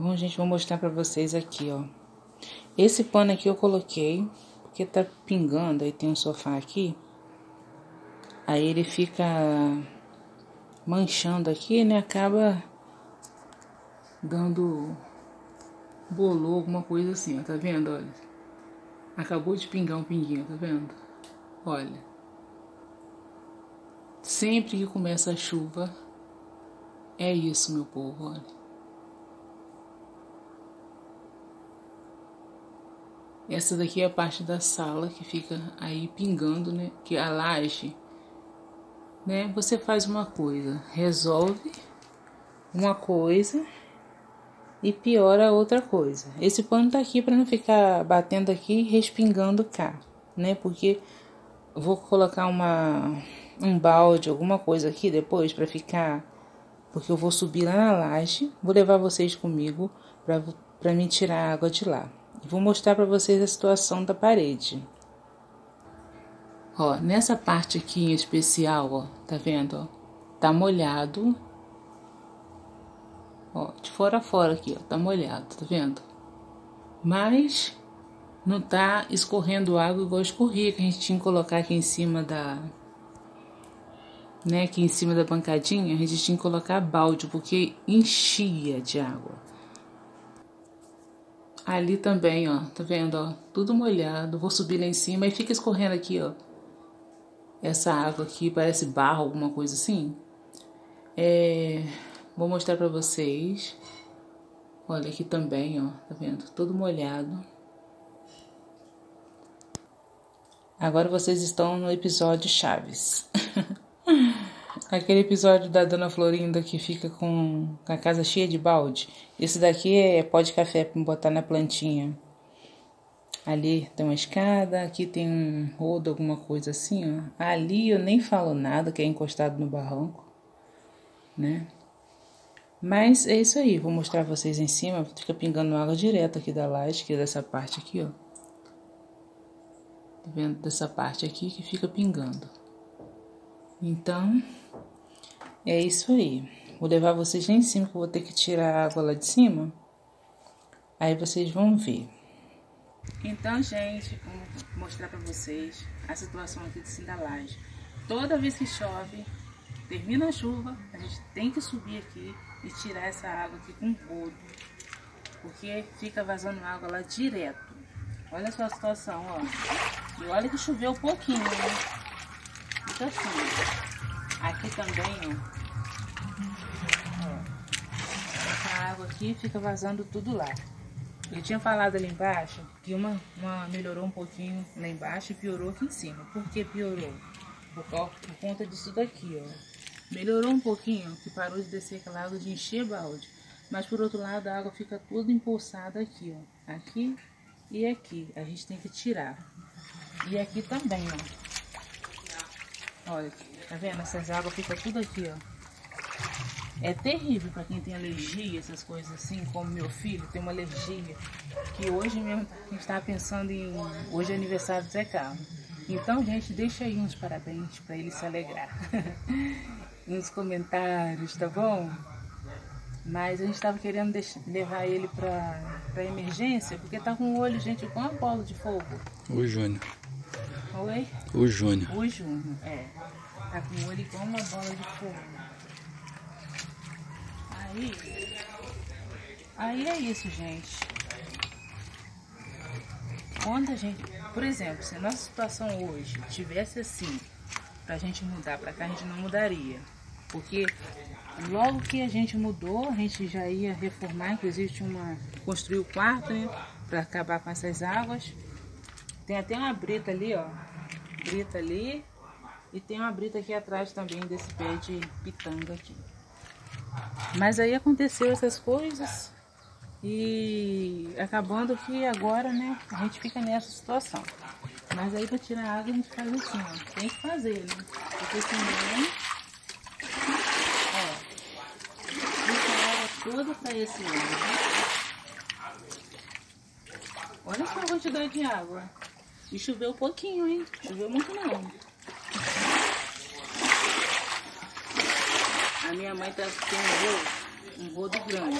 Bom, gente, vou mostrar pra vocês aqui, ó. Esse pano aqui eu coloquei, porque tá pingando, aí tem um sofá aqui. Aí ele fica manchando aqui, né? Acaba dando bolou, alguma coisa assim, ó. Tá vendo? Olha. Acabou de pingar um pinguinho, tá vendo? Olha. Sempre que começa a chuva, é isso, meu povo, olha. Essa daqui é a parte da sala que fica aí pingando, né? Que a laje, né? Você faz uma coisa, resolve uma coisa e piora outra coisa. Esse pano tá aqui para não ficar batendo aqui e respingando cá, né? Porque vou colocar uma um balde, alguma coisa aqui depois para ficar, porque eu vou subir lá na laje, vou levar vocês comigo para me tirar a água de lá. Vou mostrar para vocês a situação da parede. Ó, nessa parte aqui em especial, ó, tá vendo, ó? Tá molhado. Ó, de fora a fora aqui, ó, tá molhado, tá vendo? Mas não tá escorrendo água igual escorria que a gente tinha que colocar aqui em cima da né, aqui em cima da bancadinha, a gente tinha que colocar balde porque enchia de água. Ali também, ó, tá vendo, ó? Tudo molhado. Vou subir lá em cima e fica escorrendo aqui, ó. Essa água aqui parece barro, alguma coisa assim. É... Vou mostrar pra vocês. Olha aqui também, ó, tá vendo? Todo molhado. Agora vocês estão no episódio Chaves. Aquele episódio da Dona Florinda que fica com a casa cheia de balde. Esse daqui é pó de café para botar na plantinha. Ali tem uma escada, aqui tem um rodo, alguma coisa assim, ó. Ali eu nem falo nada, que é encostado no barranco, né? Mas é isso aí, vou mostrar vocês em cima. Fica pingando água direto aqui da laje, que é dessa parte aqui, ó. Tá vendo? Dessa parte aqui que fica pingando. Então, é isso aí. Vou levar vocês lá em cima, que eu vou ter que tirar a água lá de cima. Aí vocês vão ver. Então, gente, vou mostrar pra vocês a situação aqui de Cindalagem. Toda vez que chove, termina a chuva, a gente tem que subir aqui e tirar essa água aqui com rodo. Porque fica vazando água lá direto. Olha só a situação, ó. E olha que choveu um pouquinho, né? Assim. Aqui também, ó. Essa água aqui fica vazando tudo lá. Eu tinha falado ali embaixo que uma, uma melhorou um pouquinho lá embaixo e piorou aqui em cima. Por que piorou? Por, por conta disso daqui, ó. Melhorou um pouquinho, que parou de descer aquela água de encher balde. Mas por outro lado a água fica toda empoçada aqui, ó. Aqui e aqui. A gente tem que tirar. E aqui também, ó. Olha. Tá vendo? Essas águas ficam tudo aqui, ó. É terrível para quem tem alergia, essas coisas assim, como meu filho tem uma alergia. Que hoje mesmo a gente tá pensando em. Hoje é aniversário do Zé Carlos. Então, gente, deixa aí uns parabéns para ele se alegrar. nos comentários, tá bom? Mas a gente tava querendo deixar, levar ele pra emergência, porque tá com o olho, gente, com a bola de fogo. O Júnior. Oi? O Júnior. O Júnior, é. Tá com o olho igual uma bola de fogo. Aí, aí é isso, gente. Quando a gente, por exemplo, se a nossa situação hoje tivesse assim, pra gente mudar pra cá, a gente não mudaria. Porque logo que a gente mudou, a gente já ia reformar, inclusive tinha uma. construir o quarto, né? Pra acabar com essas águas. Tem até uma brita ali, ó. Brita ali. E tem uma brita aqui atrás também desse pé de pitanga aqui. Mas aí aconteceu essas coisas e acabando que agora, né, a gente fica nessa situação. Mas aí para tirar a água a gente faz assim, ó. Tem que fazer, né? Porque senão, ó, fica a água toda para esse lado. Olha só a quantidade de água. E choveu um pouquinho, hein? Choveu muito não. A minha mãe tá, tem um rodo, um rodo grande.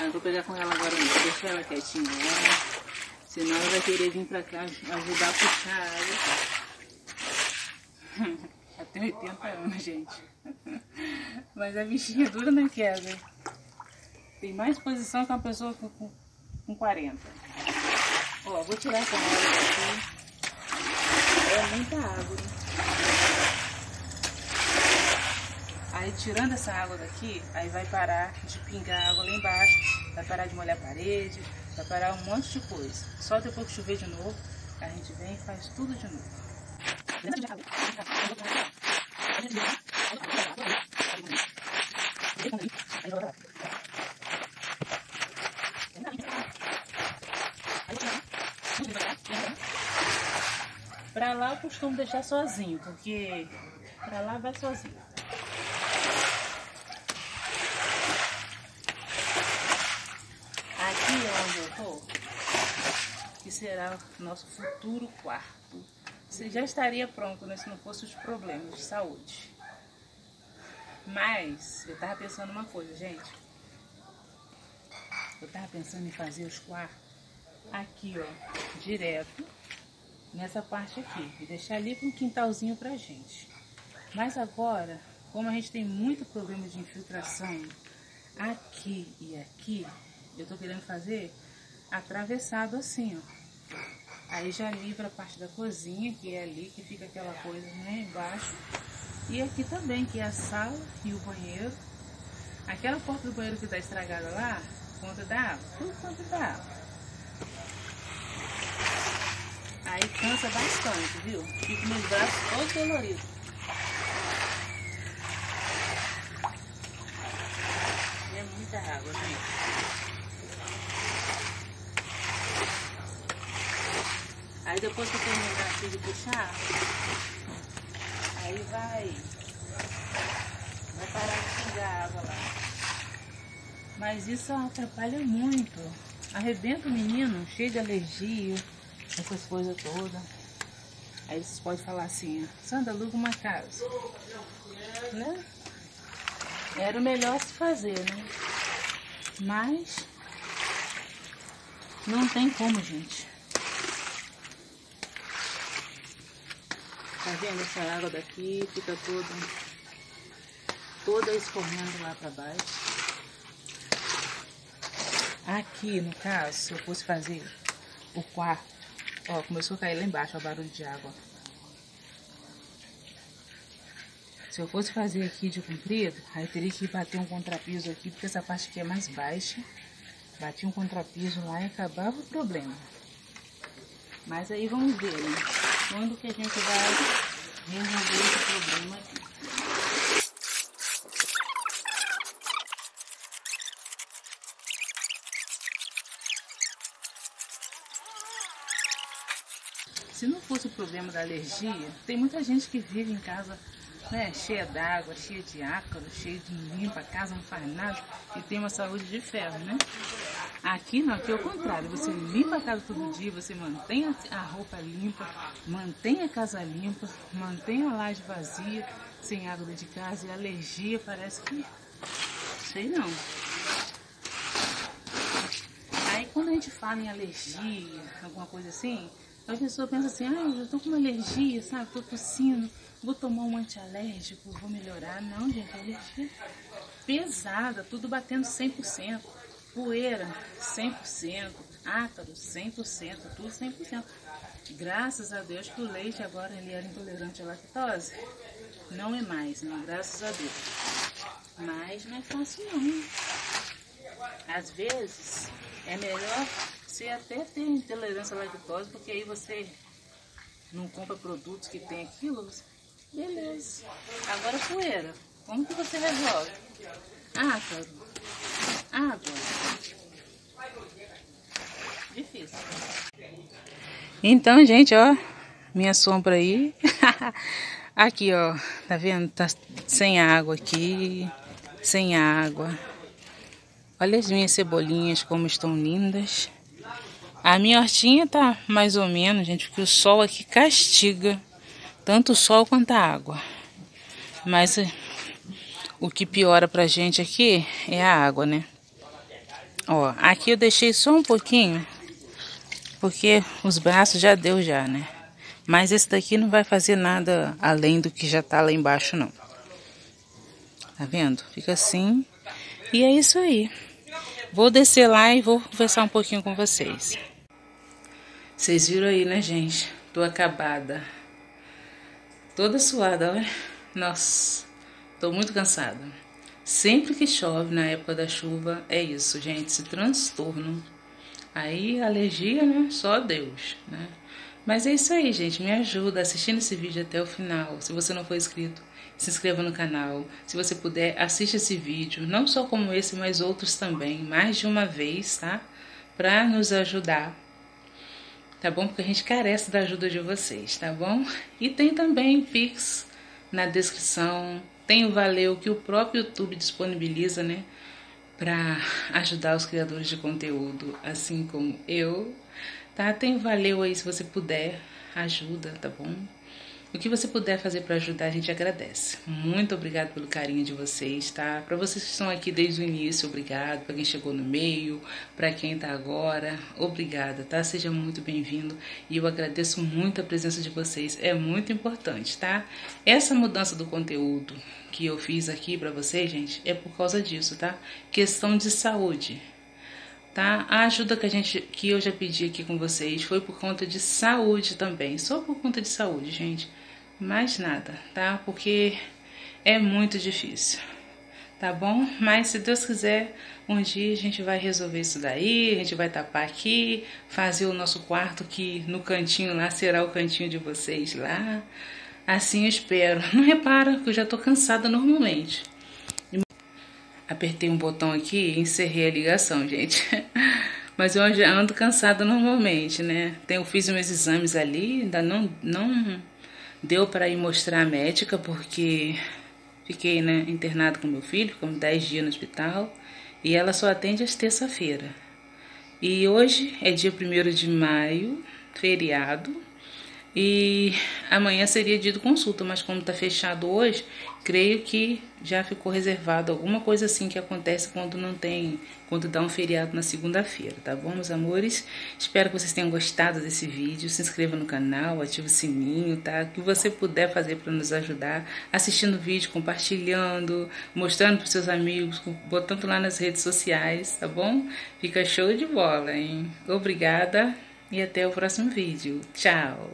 Ah, vou pegar com ela agora, deixa ela quietinha lá. Senão ela vai querer vir pra cá ajudar a puxar a água. Até 80 anos, gente. Mas a bichinha dura na queda. Tem mais posição que uma pessoa com, com 40. Ó, vou tirar essa água daqui. É muita água, né? Aí tirando essa água daqui, aí vai parar de pingar água lá embaixo, vai parar de molhar a parede, vai parar um monte de coisa. Só depois que chover de novo, a gente vem e faz tudo de novo. Pra lá eu costumo deixar sozinho, porque pra lá vai sozinho. Aqui é onde eu tô, que será o nosso futuro quarto. Você já estaria pronto né, se não fosse os problemas de saúde. Mas eu tava pensando uma coisa, gente. Eu tava pensando em fazer os quartos aqui, ó, direto nessa parte aqui e deixar ali com um quintalzinho pra gente. Mas agora, como a gente tem muito problema de infiltração aqui e aqui, eu tô querendo fazer atravessado assim, ó. Aí já livra a parte da cozinha, que é ali, que fica aquela coisa, né, embaixo. E aqui também, que é a sala e o banheiro. Aquela porta do banheiro que tá estragada lá, conta da água, tudo conta da água. Aí cansa bastante, viu? Fico meus braços todos doloridos. E é muita água, gente. Aí depois que eu terminar aqui de puxar, aí vai, vai parar de pingar água lá. Mas isso atrapalha muito. Arrebenta o menino, cheio de alergia, essas coisas todas. Aí vocês podem falar assim, Sandra, aluga uma casa. Né? Era o melhor se fazer, né? Mas não tem como, gente. Tá vendo essa água daqui? Fica toda, toda escorrendo lá para baixo. Aqui, no caso, se eu fosse fazer o quarto, ó, começou a cair lá embaixo, ó, barulho de água. Se eu fosse fazer aqui de comprido, aí teria que bater um contrapiso aqui, porque essa parte aqui é mais baixa. Bati um contrapiso lá e acabava o problema. Mas aí vamos ver, né? Quando que a gente vai resolver esse problema aqui. Se não fosse o problema da alergia, tem muita gente que vive em casa né, cheia d'água, cheia de ácaro, cheia de limpa, a casa não faz nada e tem uma saúde de ferro, né? Aqui não, aqui é o contrário, você limpa a casa todo dia, você mantém a roupa limpa, mantém a casa limpa, mantém a laje vazia, sem água de casa e alergia, parece que. Sei não. Aí quando a gente fala em alergia, alguma coisa assim, a pessoa pensa assim, ah, eu tô com uma alergia, sabe? Tô tossindo, vou tomar um antialérgico, vou melhorar. Não, gente, alergia pesada, tudo batendo 100%. Poeira, 100%. Ácaro, 100%. Tudo 100%. Graças a Deus que o leite agora ele era intolerante à lactose. Não é mais, né? Graças a Deus. Mas não é fácil não. Às vezes é melhor você até ter intolerância à lactose, porque aí você não compra produtos que tem aquilo, beleza. Agora poeira, como que você resolve? Ácaro, água. Difícil. Então, gente, ó, minha sombra aí. aqui, ó, tá vendo? Tá sem água aqui, sem água. Olha as minhas cebolinhas como estão lindas. A minha hortinha tá mais ou menos, gente, porque o sol aqui castiga tanto o sol quanto a água. Mas eh, o que piora pra gente aqui é a água, né? Ó, aqui eu deixei só um pouquinho, porque os braços já deu já, né? Mas esse daqui não vai fazer nada além do que já tá lá embaixo, não. Tá vendo? Fica assim. E é isso aí. Vou descer lá e vou conversar um pouquinho com vocês. Vocês viram aí, né, gente? Tô acabada. Toda suada, olha. Nossa, tô muito cansada. Sempre que chove na época da chuva, é isso, gente, esse transtorno. Aí, alergia, né? Só Deus, né? Mas é isso aí, gente. Me ajuda assistindo esse vídeo até o final. Se você não for inscrito, se inscreva no canal. Se você puder, assista esse vídeo, não só como esse, mas outros também, mais de uma vez, tá? Para nos ajudar. Tá bom? Porque a gente carece da ajuda de vocês, tá bom? E tem também Pix na descrição. Tem o Valeu que o próprio YouTube disponibiliza, né? Para ajudar os criadores de conteúdo, assim como eu. Tá? Tem o Valeu aí se você puder, ajuda, tá bom? O que você puder fazer para ajudar, a gente agradece. Muito obrigado pelo carinho de vocês, tá? Para vocês que estão aqui desde o início, obrigado. Para quem chegou no meio, para quem tá agora, obrigada, tá? Seja muito bem-vindo e eu agradeço muito a presença de vocês. É muito importante, tá? Essa mudança do conteúdo que eu fiz aqui para vocês, gente, é por causa disso, tá? Questão de saúde tá? A ajuda que a gente que eu já pedi aqui com vocês foi por conta de saúde também, só por conta de saúde, gente mais nada, tá? Porque é muito difícil, tá bom? Mas se Deus quiser, um dia a gente vai resolver isso daí, a gente vai tapar aqui, fazer o nosso quarto que no cantinho lá será o cantinho de vocês lá. Assim eu espero. Não repara que eu já tô cansada normalmente. Apertei um botão aqui e encerrei a ligação, gente. Mas eu já ando cansada normalmente, né? Tenho, fiz meus exames ali, ainda não, não Deu para ir mostrar a médica, porque fiquei né, internado com meu filho, ficamos 10 dias no hospital, e ela só atende às terça-feira. E hoje é dia 1 de maio, feriado, e amanhã seria dia de consulta, mas como está fechado hoje, creio que já ficou reservado alguma coisa assim que acontece quando não tem, quando dá um feriado na segunda-feira, tá bom, meus amores? Espero que vocês tenham gostado desse vídeo. Se inscreva no canal, ative o sininho, tá? O que você puder fazer para nos ajudar, assistindo o vídeo, compartilhando, mostrando para seus amigos, botando lá nas redes sociais, tá bom? Fica show de bola, hein? Obrigada e até o próximo vídeo. Tchau!